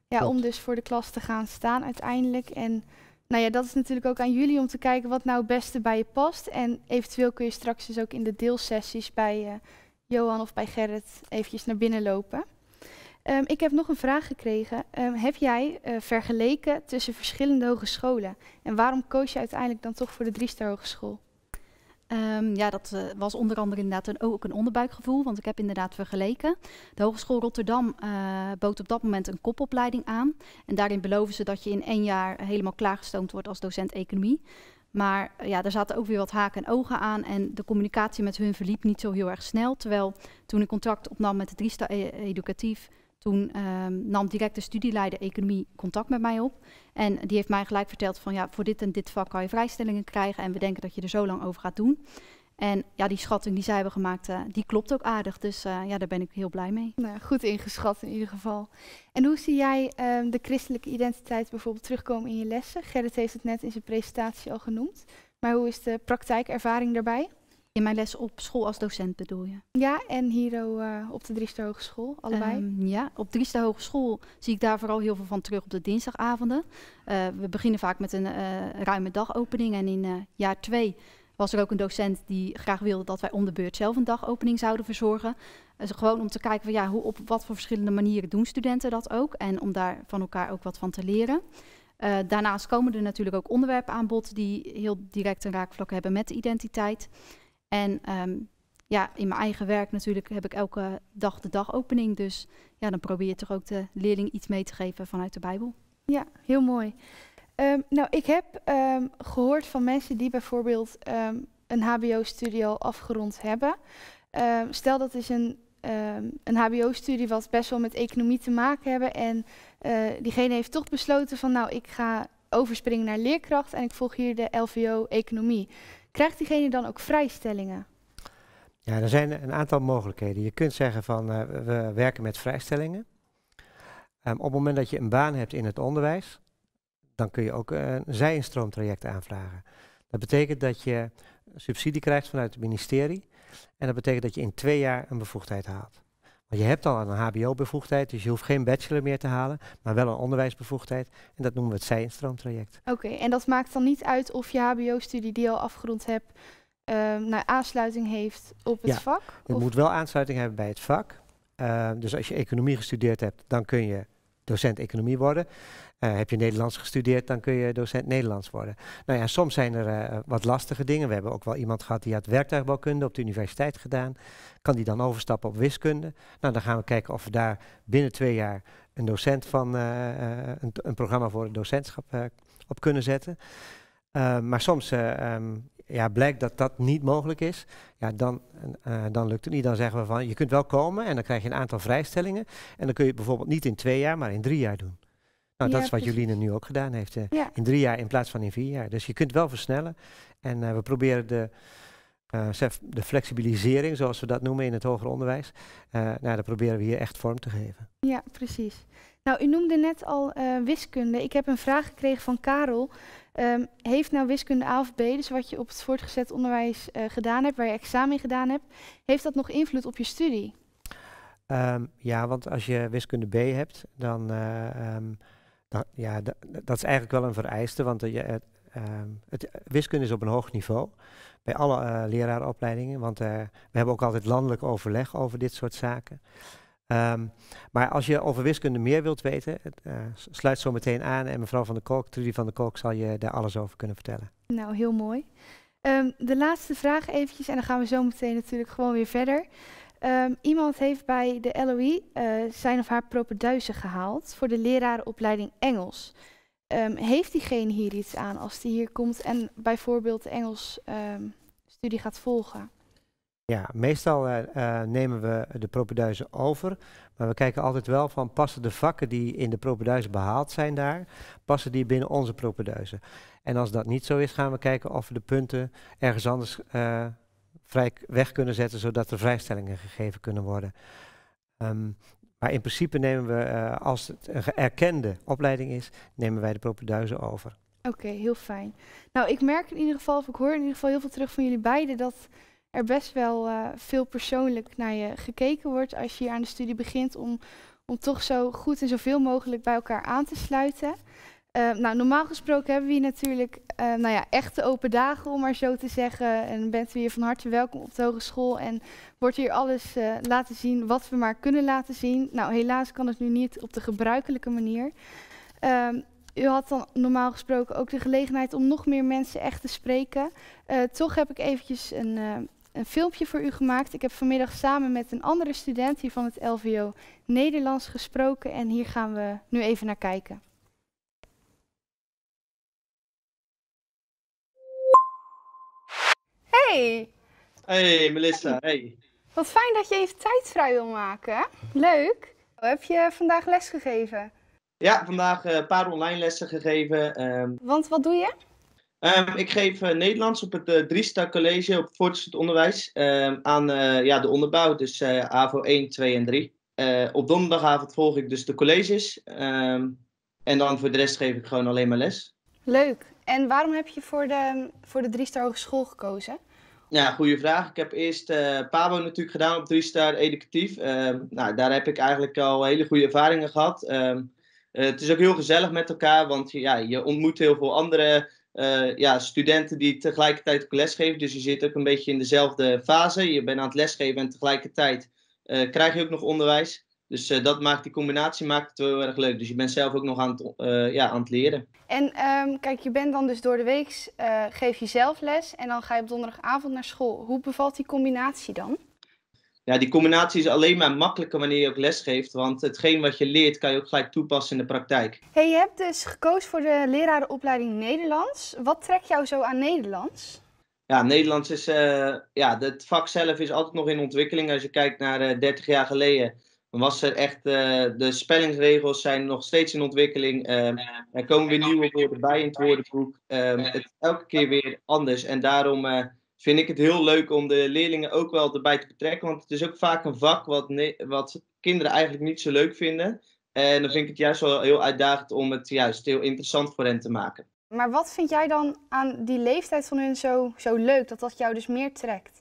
Speaker 2: ja, om dus voor de klas te gaan staan uiteindelijk. En nou ja, dat is natuurlijk ook aan jullie om te kijken wat nou het beste bij je past. En eventueel kun je straks dus ook in de deelsessies bij uh, Johan of bij Gerrit eventjes naar binnen lopen. Um, ik heb nog een vraag gekregen. Um, heb jij uh, vergeleken tussen verschillende hogescholen? En waarom koos je uiteindelijk dan toch voor de Driester Hogeschool?
Speaker 4: Um, ja, dat uh, was onder andere inderdaad een, ook een onderbuikgevoel, want ik heb inderdaad vergeleken. De Hogeschool Rotterdam uh, bood op dat moment een kopopleiding aan. En daarin beloven ze dat je in één jaar helemaal klaargestoomd wordt als docent economie. Maar ja, er zaten ook weer wat haken en ogen aan en de communicatie met hun verliep niet zo heel erg snel. Terwijl toen ik contact opnam met het Driesta e Educatief, toen um, nam direct de studieleider economie contact met mij op. En die heeft mij gelijk verteld van ja, voor dit en dit vak kan je vrijstellingen krijgen. En we denken dat je er zo lang over gaat doen. En ja, die schatting die zij hebben gemaakt, eh, die klopt ook aardig. Dus eh, ja, daar ben ik heel blij mee.
Speaker 2: Nou, goed ingeschat in ieder geval. En hoe zie jij ehm, de christelijke identiteit bijvoorbeeld terugkomen in je lessen? Gerrit heeft het net in zijn presentatie al genoemd. Maar hoe is de praktijkervaring daarbij?
Speaker 4: In mijn les op school als docent bedoel je?
Speaker 2: Ja, en hier uh, op de Driester Hogeschool, allebei?
Speaker 4: Um, ja, op Driester Hogeschool zie ik daar vooral heel veel van terug op de dinsdagavonden. Uh, we beginnen vaak met een uh, ruime dagopening en in jaar twee was er ook een docent die graag wilde dat wij om de beurt zelf een dagopening zouden verzorgen. Dus gewoon om te kijken van ja, hoe, op wat voor verschillende manieren doen studenten dat ook en om daar van elkaar ook wat van te leren. Uh, daarnaast komen er natuurlijk ook onderwerpen aan bod die heel direct een raakvlak hebben met de identiteit. En um, ja, in mijn eigen werk natuurlijk heb ik elke dag de dagopening. Dus ja, dan probeer je toch ook de leerling iets mee te geven vanuit de Bijbel.
Speaker 2: Ja, heel mooi. Um, nou, ik heb um, gehoord van mensen die bijvoorbeeld een HBO-studie al afgerond hebben. stel dat is een, een HBO-studie wat best wel met economie te maken hebben. En uh, diegene heeft toch besloten van nou, ik ga overspringen naar leerkracht en ik volg hier de LVO-economie. Krijgt diegene dan ook vrijstellingen?
Speaker 3: Ja, er zijn een aantal mogelijkheden. Je kunt zeggen van uh, we werken met vrijstellingen. Um, op het moment dat je een baan hebt in het onderwijs, dan kun je ook een zijinstroomtraject aanvragen. Dat betekent dat je subsidie krijgt vanuit het ministerie. En dat betekent dat je in twee jaar een bevoegdheid haalt. Want je hebt al een HBO-bevoegdheid, dus je hoeft geen bachelor meer te halen, maar wel een onderwijsbevoegdheid. En dat noemen we het zijinstroomtraject.
Speaker 2: Oké, okay, en dat maakt dan niet uit of je HBO-studie die je al afgerond hebt, uh, naar aansluiting heeft op het
Speaker 3: ja,
Speaker 2: vak?
Speaker 3: Je moet wel aansluiting hebben bij het vak. Uh, dus als je economie gestudeerd hebt, dan kun je docent economie worden. Uh, heb je Nederlands gestudeerd, dan kun je docent Nederlands worden. Nou ja, soms zijn er uh, wat lastige dingen. We hebben ook wel iemand gehad die had werktuigbouwkunde op de universiteit gedaan. Kan die dan overstappen op wiskunde? Nou, dan gaan we kijken of we daar binnen twee jaar een docent van uh, een, een, programma voor het docentschap op kunnen zetten. maar soms um, ja, blijkt dat dat niet mogelijk is, ja, dan, dan lukt het niet. Dan zeggen we van, je kunt wel komen en dan krijg je een aantal vrijstellingen. En dan kun je het bijvoorbeeld niet in twee jaar, maar in drie jaar doen. Nou,
Speaker 2: Ja,
Speaker 3: dat is wat. Joline nu ook gedaan heeft. eh,
Speaker 2: Ja.
Speaker 3: In drie jaar in plaats van in vier jaar. Dus je kunt wel versnellen. En eh, we proberen de, zeg, de flexibilisering, zoals we dat noemen in het hoger onderwijs. nou, dat proberen we hier echt vorm te geven.
Speaker 2: Ja, precies. Nou, u noemde net al wiskunde. Ik heb een vraag gekregen van Karel. Ehm, heeft nou wiskunde A of B, dus wat je op het voortgezet onderwijs gedaan hebt, waar je examen in gedaan hebt, heeft dat nog invloed op je studie?
Speaker 3: Ehm, ja, want als je wiskunde B hebt, dan, eh, ja, da- dat is eigenlijk wel een vereiste, want eh, je, het, het, wiskunde is op een hoog niveau bij alle eh lerarenopleidingen, want eh, we hebben ook altijd landelijk overleg over dit soort zaken. Ehm, maar als je over wiskunde meer wilt weten, eh, sluit zo meteen aan en mevrouw van der Kolk, Trudy van der Kolk, zal je daar alles over kunnen vertellen.
Speaker 2: Nou, heel mooi. Ehm, de laatste vraag eventjes, en dan gaan we zo meteen natuurlijk gewoon weer verder. Ehm, iemand heeft bij de LOE eh, zijn of haar propeduizen gehaald voor de lerarenopleiding Engels. Ehm, heeft diegene hier iets aan als die hier komt en bijvoorbeeld de Engels ehm, studie gaat volgen?
Speaker 3: Ja, meestal eh, eh, nemen we de propenduizen over, maar we kijken altijd wel van passen de vakken die in de propenduizen behaald zijn daar, passen die binnen onze propenduizen. En als dat niet zo is, gaan we kijken of we de punten ergens anders vrij weg kunnen zetten, zodat er vrijstellingen gegeven kunnen worden. Ehm, maar in principe nemen we, eh, als het een erkende opleiding is, nemen wij de propenduizen over.
Speaker 2: Oké, heel fijn. Nou, ik merk in ieder geval, of ik hoor in ieder geval heel veel terug van jullie beiden, dat er best wel eh, veel persoonlijk naar je gekeken wordt als je hier aan de studie begint, om, om toch zo goed en zoveel mogelijk bij elkaar aan te sluiten. Eh, nou, normaal gesproken hebben we hier natuurlijk eh, nou ja, echte open dagen, om maar zo te zeggen. En bent u hier van harte welkom op de hogeschool. En wordt hier alles eh, laten zien wat we maar kunnen laten zien. Nou, helaas kan het nu niet op de gebruikelijke manier. Ehm, u had dan normaal gesproken ook de gelegenheid om nog meer mensen echt te spreken. Eh, toch heb ik eventjes een, eh, een filmpje voor u gemaakt. Ik heb vanmiddag samen met een andere student hier van het LVO Nederlands gesproken. En hier gaan we nu even naar kijken. Hey,
Speaker 5: Hey Melissa, hey.
Speaker 2: wat fijn dat je even tijd vrij wil maken. Leuk. Heb je vandaag les gegeven?
Speaker 5: Ja, vandaag eh, een paar online lessen gegeven. Ehm,
Speaker 2: Want wat doe je?
Speaker 5: Ehm, ik geef eh, Nederlands op het uh, Driesta College op voortgezet onderwijs ehm, aan eh, ja, de onderbouw, dus AVO 1, 2 en 3. op donderdagavond volg ik dus de colleges en dan voor de rest geef ik gewoon alleen maar les.
Speaker 2: Leuk. En waarom heb je voor de, voor de Driesta Hogeschool gekozen?
Speaker 5: Ja, goede vraag. Ik heb eerst PABO natuurlijk gedaan op Driesta Educatief. nou, daar heb ik eigenlijk al hele goede ervaringen gehad. het is ook heel gezellig met elkaar, want ja, je ontmoet heel veel andere uh, ja, studenten die tegelijkertijd ook lesgeven. Dus je zit ook een beetje in dezelfde fase. Je bent aan het lesgeven en tegelijkertijd uh, krijg je ook nog onderwijs. Dus uh, dat maakt die combinatie maakt het wel heel erg leuk. Dus je bent zelf ook nog aan het, ja, aan het leren.
Speaker 2: En um, kijk, je bent dan dus door de week, geef je zelf les en dan ga je op donderdagavond naar school. Hoe bevalt die combinatie dan?
Speaker 5: ja, die combinatie is alleen maar makkelijker wanneer je ook les geeft. Want hetgeen wat je leert kan je ook gelijk toepassen in de praktijk.
Speaker 2: Hey, je hebt dus gekozen voor de lerarenopleiding Nederlands. Wat trekt jou zo aan Nederlands?
Speaker 5: Ja, Nederlands is, uh, ja, het vak zelf is altijd nog in ontwikkeling. Als je kijkt naar uh, eh, 30 jaar geleden, was er echt, uh, de spellingsregels zijn nog steeds in ontwikkeling. Ehm, er komen weer nieuwe woorden bij in het woordenboek. Ehm, het is elke keer weer anders. En daarom vind ik het heel leuk om de leerlingen ook wel erbij te betrekken. Want het is ook vaak een vak wat, wat kinderen eigenlijk niet zo leuk vinden. En dan vind ik het juist wel heel uitdagend om het juist heel interessant voor hen te maken.
Speaker 2: Maar wat vind jij dan aan die leeftijd van hun zo, zo leuk, dat dat jou dus meer trekt?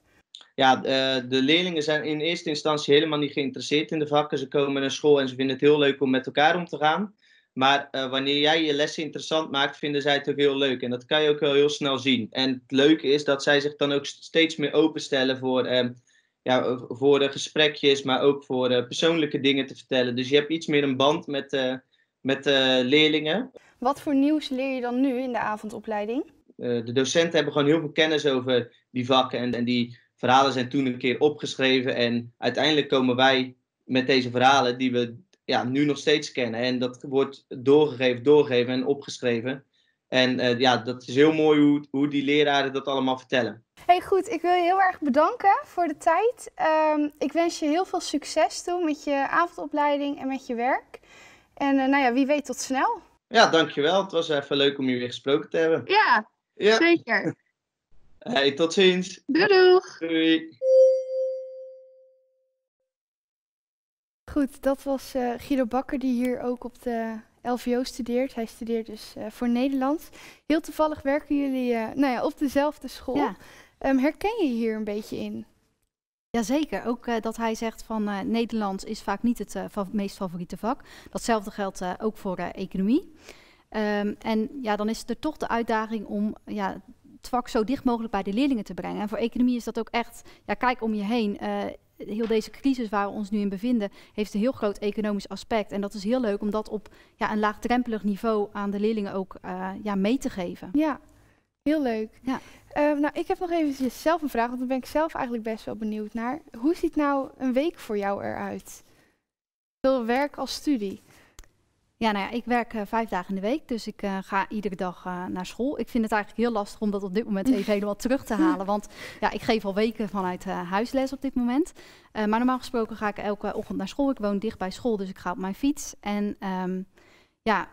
Speaker 5: Ja, eh, de leerlingen zijn in eerste instantie helemaal niet geïnteresseerd in de vakken. Ze komen naar school en ze vinden het heel leuk om met elkaar om te gaan. Maar uh, wanneer jij je lessen interessant maakt, vinden zij het ook heel leuk. En dat kan je ook wel heel snel zien. En het leuke is dat zij zich dan ook steeds meer openstellen voor, um, ja, voor de gesprekjes, maar ook voor uh, persoonlijke dingen te vertellen. Dus je hebt iets meer een band met, met leerlingen.
Speaker 2: Wat voor nieuws leer je dan nu in de avondopleiding?
Speaker 5: de docenten hebben gewoon heel veel kennis over die vakken. En, en die verhalen zijn toen een keer opgeschreven. En uiteindelijk komen wij met deze verhalen die we ja, nu nog steeds kennen. En dat wordt doorgegeven, doorgegeven en opgeschreven. En uh, ja, dat is heel mooi hoe, hoe die leraren dat allemaal vertellen.
Speaker 2: Hey, goed. Ik wil je heel erg bedanken voor de tijd. Um, ik wens je heel veel succes toe met je avondopleiding en met je werk. En uh, nou ja, wie weet tot snel.
Speaker 5: Ja, dankjewel. Het was even leuk om je weer gesproken te hebben.
Speaker 2: Ja, ja. zeker.
Speaker 5: Hey, tot ziens.
Speaker 2: Doei doeg.
Speaker 5: Doei.
Speaker 2: Goed, dat was uh, Guido Bakker die hier ook op de LVO studeert. Hij studeert dus uh, voor Nederlands. Heel toevallig werken jullie uh, nou ja, op dezelfde school. Ja. Um, herken je hier een beetje in?
Speaker 4: Jazeker, ook dat hij zegt van Nederlands is vaak niet het fa meest favoriete vak. Datzelfde geldt ook voor economie. Um, en ja, dan is er toch de uitdaging om ja, het vak zo dicht mogelijk bij de leerlingen te brengen. En voor economie is dat ook echt, ja, kijk om je heen heel deze crisis waar we ons nu in bevinden, heeft een heel groot economisch aspect. En dat is heel leuk om dat op ja, een laagdrempelig niveau aan de leerlingen ook uh, ja, mee te geven.
Speaker 2: Ja, heel leuk. Ja. Uh, nou, ik heb nog even zelf een vraag, want daar ben ik zelf eigenlijk best wel benieuwd naar. Hoe ziet nou een week voor jou eruit? Veel werk als studie.
Speaker 4: Ja, nou ja, ik werk uh, vijf dagen in de week, dus ik uh, ga iedere dag uh, naar school. Ik vind het eigenlijk heel lastig om dat op dit moment even helemaal terug te halen. Want ja, ik geef al weken vanuit huisles op dit moment. maar normaal gesproken ga ik elke ochtend naar school. Ik woon dicht bij school, dus ik ga op mijn fiets. En um, ja,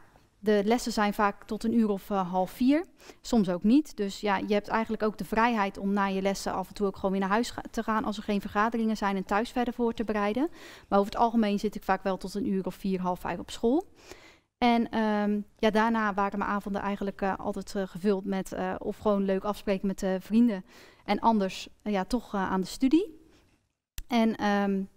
Speaker 4: de lessen zijn vaak tot een uur of half vier. Soms ook niet. Dus ja, je hebt eigenlijk ook de vrijheid om na je lessen af en toe ook gewoon weer naar huis te gaan als er geen vergaderingen zijn en thuis verder voor te bereiden. Maar over het algemeen zit ik vaak wel tot een uur of vier, half vijf op school. En um, ja, daarna waren mijn avonden eigenlijk uh, altijd uh, gevuld met of gewoon leuk afspreken met vrienden. En anders ja, toch aan de studie. En um,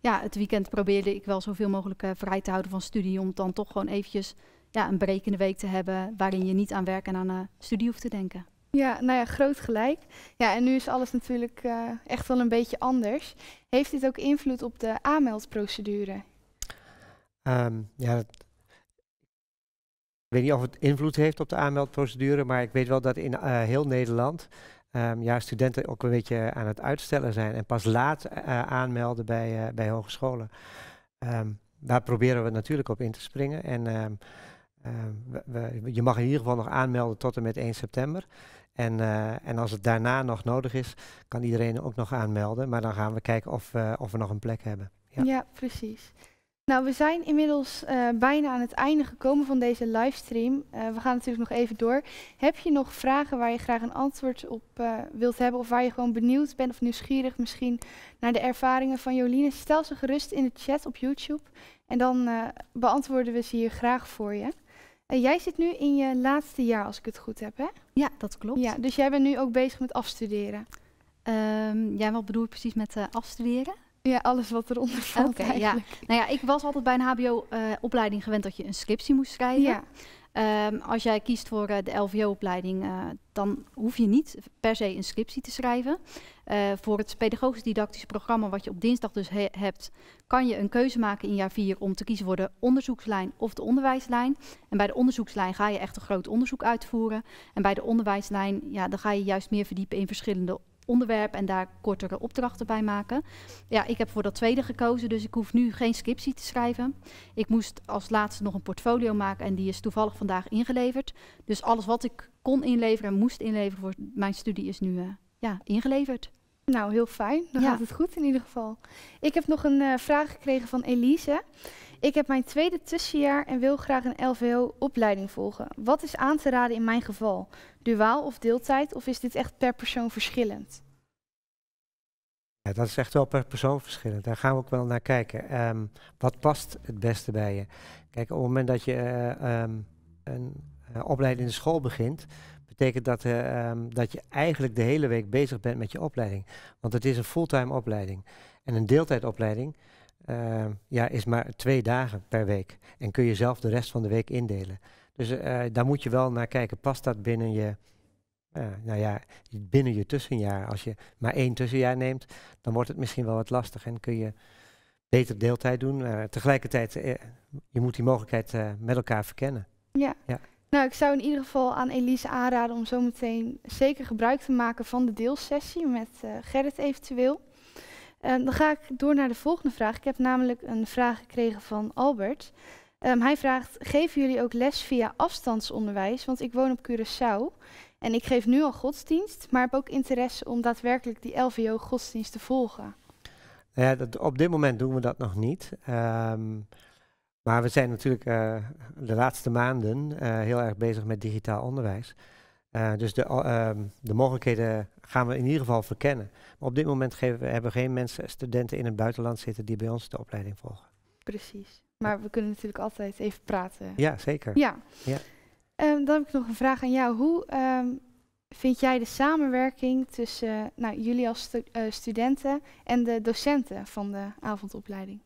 Speaker 4: ja, het weekend probeerde ik wel zoveel mogelijk vrij te houden van studie. Om dan toch gewoon eventjes ja, een brekende week te hebben waarin je niet aan werk en aan studie hoeft te denken.
Speaker 2: Ja, nou ja, groot gelijk. Ja, en nu is alles natuurlijk echt wel een beetje anders. Heeft dit ook invloed op de aanmeldprocedure?
Speaker 3: Um, ja, ik weet niet of het invloed heeft op de aanmeldprocedure, maar ik weet wel dat in uh, heel Nederland um, ja, studenten ook een beetje aan het uitstellen zijn en pas laat uh, aanmelden bij, uh, bij hogescholen. Um, daar proberen we natuurlijk op in te springen. En um, we, we, je mag in ieder geval nog aanmelden tot en met 1 september. En, en als het daarna nog nodig is, kan iedereen ook nog aanmelden. Maar dan gaan we kijken of, of we nog een plek hebben.
Speaker 2: Ja, precies. Nou, we zijn inmiddels eh, bijna aan het einde gekomen van deze livestream. Eh, we gaan natuurlijk nog even door. Heb je nog vragen waar je graag een antwoord op eh, wilt hebben of waar je gewoon benieuwd bent of nieuwsgierig misschien naar de ervaringen van Joline? Stel ze gerust in de chat op YouTube en dan beantwoorden we ze hier graag voor je. Jij zit nu in je laatste jaar, als ik het goed heb, hè?
Speaker 4: Ja, dat klopt.
Speaker 2: Ja, dus jij bent nu ook bezig met afstuderen.
Speaker 4: Um, ja, wat bedoel je precies met afstuderen?
Speaker 2: Ja, alles wat eronder valt
Speaker 4: okay, ja. Nou ja, ik was altijd bij een hbo-opleiding eh, gewend dat je een scriptie moest schrijven. Ja. Ehm, als jij kiest voor uh, de LVO-opleiding, uh, dan hoef je niet per se een scriptie te schrijven. voor het pedagogisch didactische programma wat je op dinsdag dus hebt, kan je een keuze maken in jaar 4 om te kiezen voor de onderzoekslijn of de onderwijslijn. En bij de onderzoekslijn ga je echt een groot onderzoek uitvoeren. En bij de onderwijslijn, ja, dan ga je juist meer verdiepen in verschillende onderwerp en daar kortere opdrachten bij maken. Ja, ik heb voor dat tweede gekozen, dus ik hoef nu geen scriptie te schrijven. Ik moest als laatste nog een portfolio maken en die is toevallig vandaag ingeleverd. Dus alles wat ik kon inleveren en moest inleveren voor mijn studie is nu uh, ja, ingeleverd.
Speaker 2: Nou, heel fijn. Dan gaat het goed in ieder geval. Ik heb nog een uh, vraag gekregen van Elise. Ik heb mijn tweede tussenjaar en wil graag een LVO-opleiding volgen. Wat is aan te raden in mijn geval? Duaal of deeltijd? Of is dit echt per persoon verschillend?
Speaker 3: Ja, dat is echt wel per persoon verschillend. Daar gaan we ook wel naar kijken. Ehm, wat past het beste bij je? Kijk, op het moment dat je uh, um, een uh, opleiding in de school begint, betekent dat uh, dat je eigenlijk de hele week bezig bent met je opleiding. Want het is een fulltime opleiding. En een deeltijdopleiding uh, ja, is maar twee dagen per week. En kun je zelf de rest van de week indelen. Dus uh, daar moet je wel naar kijken. Past dat binnen je, uh, nou ja, binnen je tussenjaar? Als je maar één tussenjaar neemt, dan wordt het misschien wel wat lastig. En kun je beter deeltijd doen. tegelijkertijd, je moet die mogelijkheid met elkaar verkennen.
Speaker 2: Ja. ja. Nou, ik zou in ieder geval aan Elise aanraden om zometeen zeker gebruik te maken van de deelsessie met Gerrit eventueel. Um, dan ga ik door naar de volgende vraag. Ik heb namelijk een vraag gekregen van Albert. Um, hij vraagt, geven jullie ook les via afstandsonderwijs? Want ik woon op Curaçao en ik geef nu al godsdienst, maar heb ook interesse om daadwerkelijk die LVO-godsdienst te volgen.
Speaker 3: Ja, dat, op dit moment doen we dat nog niet. Um, maar we zijn natuurlijk uh, de laatste maanden uh, heel erg bezig met digitaal onderwijs. Uh, dus de, de mogelijkheden gaan we in ieder geval verkennen. Maar op dit moment geven we, hebben we geen mensen, studenten in het buitenland zitten die bij ons de opleiding volgen.
Speaker 2: Precies. Maar we kunnen natuurlijk altijd even praten.
Speaker 3: Ja, zeker.
Speaker 2: Ja. ja. Um, dan heb ik nog een vraag aan jou. Hoe um, vind jij de samenwerking tussen uh, nou, jullie als stu uh, studenten en de docenten van de avondopleiding?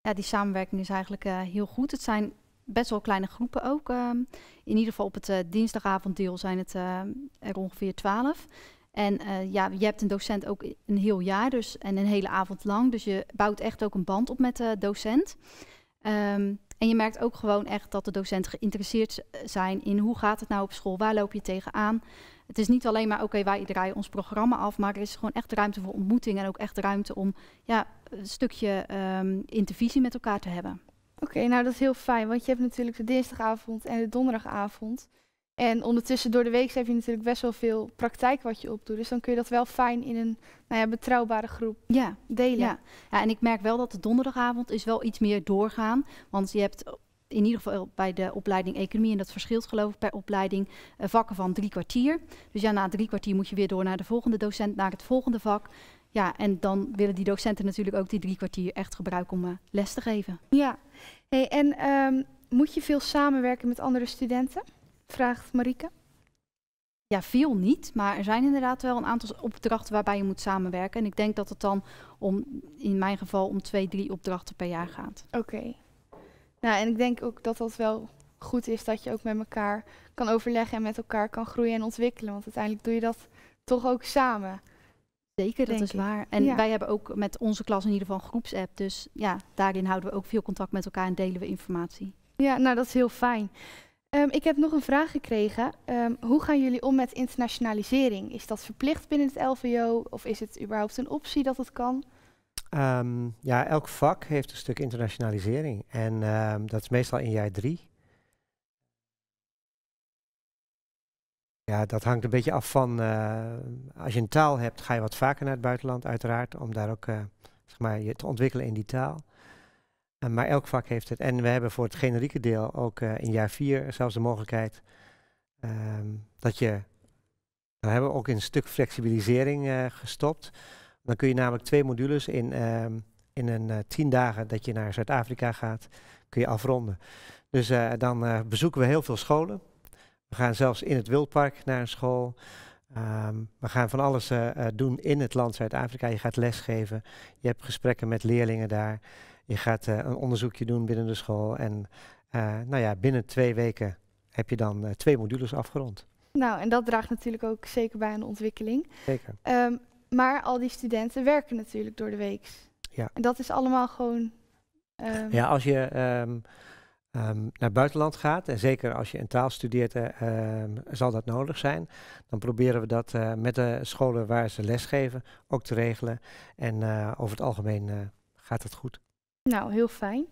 Speaker 4: Ja, die samenwerking is eigenlijk uh, heel goed. Het zijn best wel kleine groepen ook. Um, in ieder geval op het uh, dinsdagavonddeel zijn het uh, er ongeveer twaalf. En uh, ja, je hebt een docent ook een heel jaar dus, en een hele avond lang. Dus je bouwt echt ook een band op met de docent. Um, en je merkt ook gewoon echt dat de docenten geïnteresseerd zijn in hoe gaat het nou op school, waar loop je tegenaan. Het is niet alleen maar, oké, okay, wij draaien ons programma af, maar er is gewoon echt ruimte voor ontmoeting en ook echt ruimte om ja, een stukje um, intervisie met elkaar te hebben.
Speaker 2: Oké, nou dat is heel fijn, want je hebt natuurlijk de dinsdagavond en de donderdagavond. En ondertussen door de week heb je natuurlijk best wel veel praktijk wat je opdoet. Dus dan kun je dat wel fijn in een nou ja, betrouwbare groep
Speaker 4: ja, delen. Ja. ja, en ik merk wel dat de donderdagavond is wel iets meer doorgaan. Want je hebt in ieder geval bij de opleiding economie, en dat verschilt geloof ik per opleiding, uh, vakken van drie kwartier. Dus ja, na drie kwartier moet je weer door naar de volgende docent, naar het volgende vak. Ja, en dan willen die docenten natuurlijk ook die drie kwartier echt gebruiken om uh, les te geven.
Speaker 2: Ja, hey, en um, moet je veel samenwerken met andere studenten? Vraagt Marike.
Speaker 4: Ja, veel niet, maar er zijn inderdaad wel een aantal opdrachten waarbij je moet samenwerken. En ik denk dat het dan om, in mijn geval, om twee, drie opdrachten per jaar gaat.
Speaker 2: Oké. Okay. Nou, en ik denk ook dat dat wel goed is dat je ook met elkaar kan overleggen en met elkaar kan groeien en ontwikkelen. Want uiteindelijk doe je dat toch ook samen.
Speaker 4: Zeker, dat is waar. En wij hebben ook met onze klas in ieder geval een groepsapp. Dus ja, daarin houden we ook veel contact met elkaar en delen we informatie.
Speaker 2: Ja, nou dat is heel fijn. Um, ik heb nog een vraag gekregen. Um, hoe gaan jullie om met internationalisering? Is dat verplicht binnen het LVO of is het überhaupt een optie dat het kan?
Speaker 3: Um, ja, elk vak heeft een stuk internationalisering en dat is meestal in jaar drie. Ja, dat hangt een beetje af van, uh, als je een taal hebt, ga je wat vaker naar het buitenland uiteraard, om daar ook uh, zeg maar, je te ontwikkelen in die taal. Uh, maar elk vak heeft het. En we hebben voor het generieke deel ook in jaar vier zelfs de mogelijkheid um, dat je. Daar hebben we ook in een stuk flexibilisering gestopt. Dan kun je namelijk twee modules in, um, in een tien dagen dat je naar Zuid-Afrika gaat, kun je afronden. Dus dan bezoeken we heel veel scholen. We gaan zelfs in het wildpark naar een school. Um, we gaan van alles uh, uh, doen in het land Zuid-Afrika. Je gaat lesgeven, je hebt gesprekken met leerlingen daar. Je gaat uh, een onderzoekje doen binnen de school. En nou ja, binnen twee weken heb je dan twee modules afgerond.
Speaker 2: Nou, en dat draagt natuurlijk ook zeker bij aan de ontwikkeling.
Speaker 3: Zeker.
Speaker 2: Um, maar al die studenten werken natuurlijk door de week.
Speaker 3: Ja.
Speaker 2: En dat is allemaal gewoon. Um,
Speaker 3: ja, als je um, um, naar buitenland gaat, en zeker als je een taal studeert, uh, zal dat nodig zijn. Dan proberen we dat uh, met de scholen waar ze lesgeven ook te regelen. En uh, over het algemeen gaat het goed.
Speaker 2: Nou, heel fijn.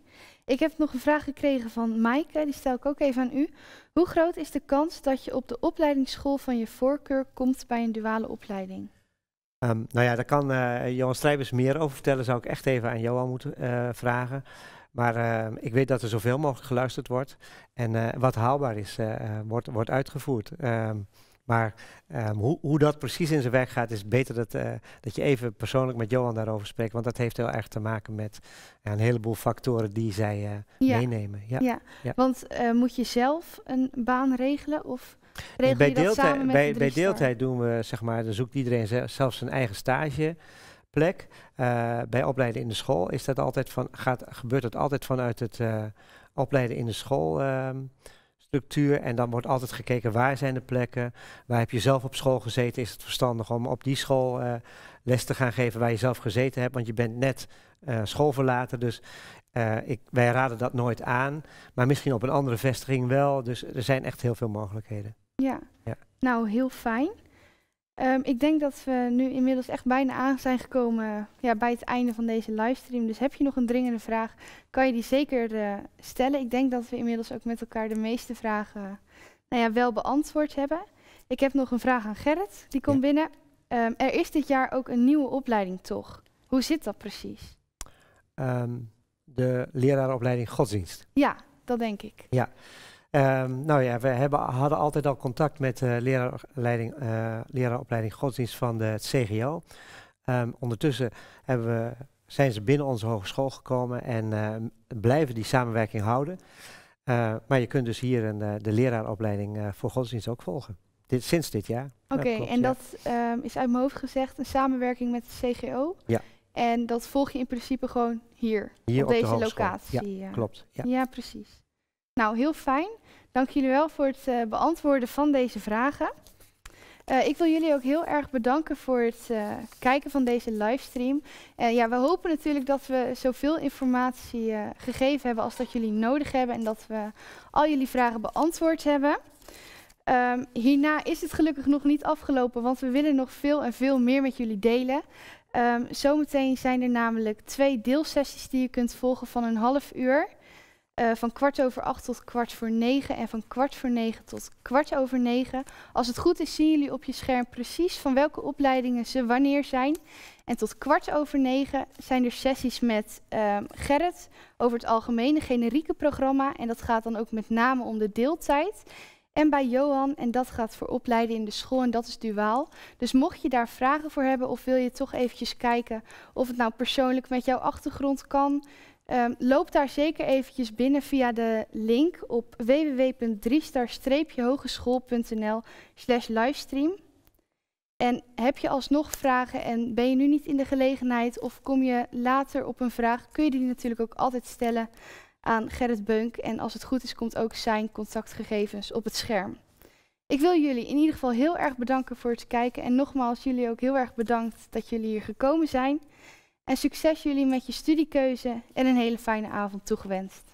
Speaker 2: Ik heb nog een vraag gekregen van Maaike, die stel ik ook even aan u. Hoe groot is de kans dat je op de opleidingsschool van je voorkeur komt bij een duale opleiding?
Speaker 3: Um, nou ja, daar kan Johan Strijbers meer over vertellen, zou ik echt even aan Johan moeten vragen. Maar uh, ik weet dat er zoveel mogelijk geluisterd wordt. En uh, wat haalbaar is, uh, wordt, wordt uitgevoerd. Um, maar um, hoe, hoe, dat precies in zijn werk gaat, is beter dat, dat je even persoonlijk met Johan daarover spreekt. Want dat heeft heel erg te maken met een heleboel factoren die zij ja. meenemen.
Speaker 2: Ja, ja. ja. want moet je zelf een baan regelen of regel
Speaker 3: bij
Speaker 2: je dat
Speaker 3: deeltijd,
Speaker 2: samen met
Speaker 3: bij,
Speaker 2: de
Speaker 3: bij deeltijd doen we, zeg maar, dan zoekt iedereen zelf zijn eigen stage plek. Uh, bij opleiden in de school is dat altijd van, gaat, gebeurt het altijd vanuit het uh, opleiden in de school. Uh, structuur en dan wordt altijd gekeken waar zijn de plekken, waar heb je zelf op school gezeten, is het verstandig om op die school uh, les te gaan geven waar je zelf gezeten hebt, want je bent net uh, schoolverlaten, dus uh, ik, wij raden dat nooit aan, maar misschien op een andere vestiging wel, dus er zijn echt heel veel mogelijkheden.
Speaker 2: Ja, ja. nou heel fijn. Um, ik denk dat we nu inmiddels echt bijna aan zijn gekomen ja, bij het einde van deze livestream. Dus heb je nog een dringende vraag, kan je die zeker uh, stellen. Ik denk dat we inmiddels ook met elkaar de meeste vragen nou ja, wel beantwoord hebben. Ik heb nog een vraag aan Gerrit, die komt ja. binnen. Um, er is dit jaar ook een nieuwe opleiding, toch? Hoe zit dat precies?
Speaker 3: Um, de leraaropleiding godsdienst.
Speaker 2: Ja, dat denk ik.
Speaker 3: Ja. Um, nou ja, we hebben, hadden altijd al contact met de uh, leraaropleiding, uh, leraaropleiding godsdienst van de, het CGO. Um, ondertussen hebben we, zijn ze binnen onze hogeschool gekomen en uh, blijven die samenwerking houden. Uh, maar je kunt dus hier een, de leraaropleiding voor godsdienst ook volgen. Dit, sinds dit jaar.
Speaker 2: Oké, okay, en ja. dat um, is uit mijn hoofd gezegd een samenwerking met de CGO.
Speaker 3: Ja.
Speaker 2: En dat volg je in principe gewoon hier,
Speaker 3: hier
Speaker 2: op,
Speaker 3: op
Speaker 2: deze
Speaker 3: de
Speaker 2: locatie.
Speaker 3: Ja, klopt. Ja.
Speaker 2: ja, precies. Nou, heel fijn. Dank jullie wel voor het uh, beantwoorden van deze vragen. Uh, ik wil jullie ook heel erg bedanken voor het uh, kijken van deze livestream. Ja, we hopen natuurlijk dat we zoveel informatie gegeven hebben als dat jullie nodig hebben en dat we al jullie vragen beantwoord hebben. Um, hierna is het gelukkig nog niet afgelopen, want we willen nog veel en veel meer met jullie delen. Um, zometeen zijn er namelijk twee deelsessies die je kunt volgen van een half uur. Uh, van kwart over acht tot kwart voor negen en van kwart voor negen tot kwart over negen. Als het goed is, zien jullie op je scherm precies van welke opleidingen ze wanneer zijn. En tot kwart over negen zijn er sessies met uh, Gerrit over het algemene generieke programma. En dat gaat dan ook met name om de deeltijd. En bij Johan, en dat gaat voor opleiden in de school en dat is duaal. Dus mocht je daar vragen voor hebben of wil je toch eventjes kijken of het nou persoonlijk met jouw achtergrond kan... Um, loop daar zeker eventjes binnen via de link op www.driestar-hogeschool.nl slash livestream. En heb je alsnog vragen en ben je nu niet in de gelegenheid of kom je later op een vraag, kun je die natuurlijk ook altijd stellen aan Gerrit Beunk. En als het goed is, komt ook zijn contactgegevens op het scherm. Ik wil jullie in ieder geval heel erg bedanken voor het kijken. En nogmaals, jullie ook heel erg bedankt dat jullie hier gekomen zijn. En succes jullie met je studiekeuze en een hele fijne avond toegewenst.